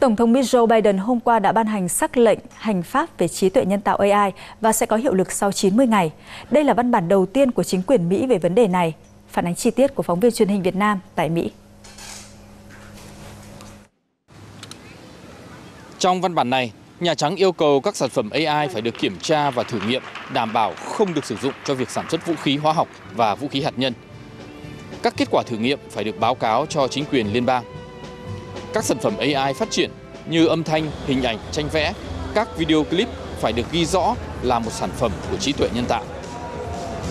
Tổng thống Mỹ Joe Biden hôm qua đã ban hành sắc lệnh hành pháp về trí tuệ nhân tạo AI và sẽ có hiệu lực sau 90 ngày. Đây là văn bản đầu tiên của chính quyền Mỹ về vấn đề này. Phản ánh chi tiết của phóng viên truyền hình Việt Nam tại Mỹ. Trong văn bản này, Nhà Trắng yêu cầu các sản phẩm AI phải được kiểm tra và thử nghiệm, đảm bảo không được sử dụng cho việc sản xuất vũ khí hóa học và vũ khí hạt nhân. Các kết quả thử nghiệm phải được báo cáo cho chính quyền liên bang. Các sản phẩm AI phát triển như âm thanh, hình ảnh, tranh vẽ, các video clip phải được ghi rõ là một sản phẩm của trí tuệ nhân tạo.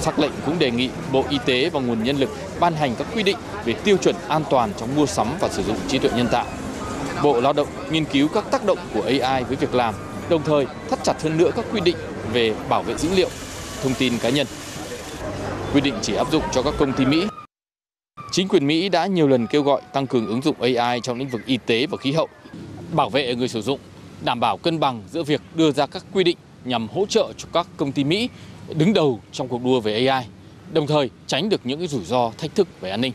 Sắc lệnh cũng đề nghị Bộ Y tế và nguồn nhân lực ban hành các quy định về tiêu chuẩn an toàn trong mua sắm và sử dụng trí tuệ nhân tạo. Bộ Lao động nghiên cứu các tác động của AI với việc làm, đồng thời thắt chặt hơn nữa các quy định về bảo vệ dữ liệu, thông tin cá nhân. Quy định chỉ áp dụng cho các công ty Mỹ. Chính quyền Mỹ đã nhiều lần kêu gọi tăng cường ứng dụng AI trong lĩnh vực y tế và khí hậu, bảo vệ người sử dụng, đảm bảo cân bằng giữa việc đưa ra các quy định nhằm hỗ trợ cho các công ty Mỹ đứng đầu trong cuộc đua về AI, đồng thời tránh được những rủi ro thách thức về an ninh.